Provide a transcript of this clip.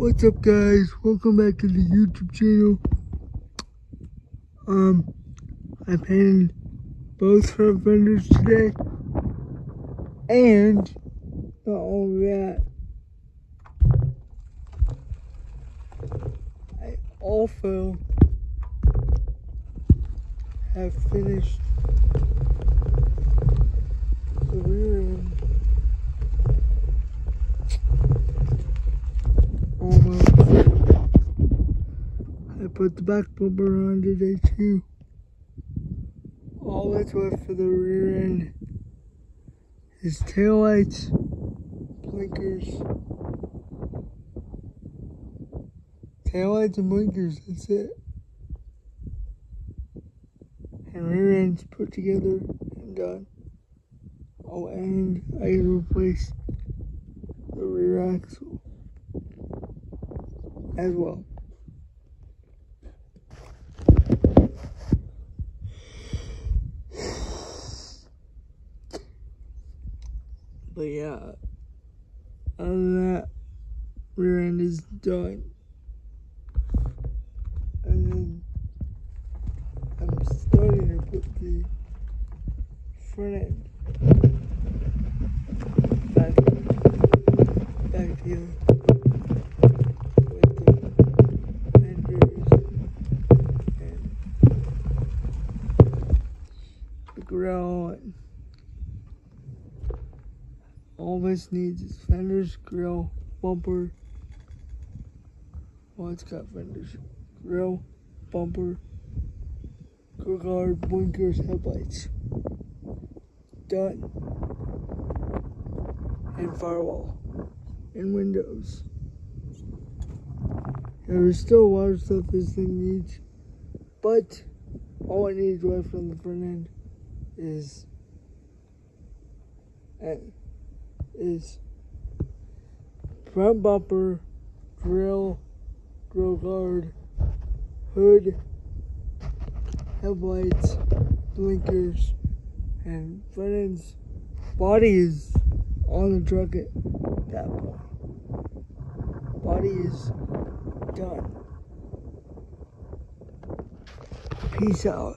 What's up guys? Welcome back to the YouTube channel. Um, I painted both front fenders today. And, not only that, I also have finished the rear end almost. I put the back bumper on today too. All that's left for the rear end is taillights, blinkers, taillights and blinkers, that's it. And rear end's put together and done. Oh, and I replaced the rear axle as well. But yeah, other that, rear end is done. And then I'm starting to put the front end back, back together. With the and the grill and all this needs is fenders, grill, bumper. Well, it's got fenders, grill, bumper, grill guard, blinkers, headlights. Done. And firewall. And windows. There's still a lot of stuff this thing needs. But all it needs left on the front end is and is front bumper, grill, grill guard, hood, headlights, blinkers, and front end's body is on the truck at that point. Body is done. Peace out.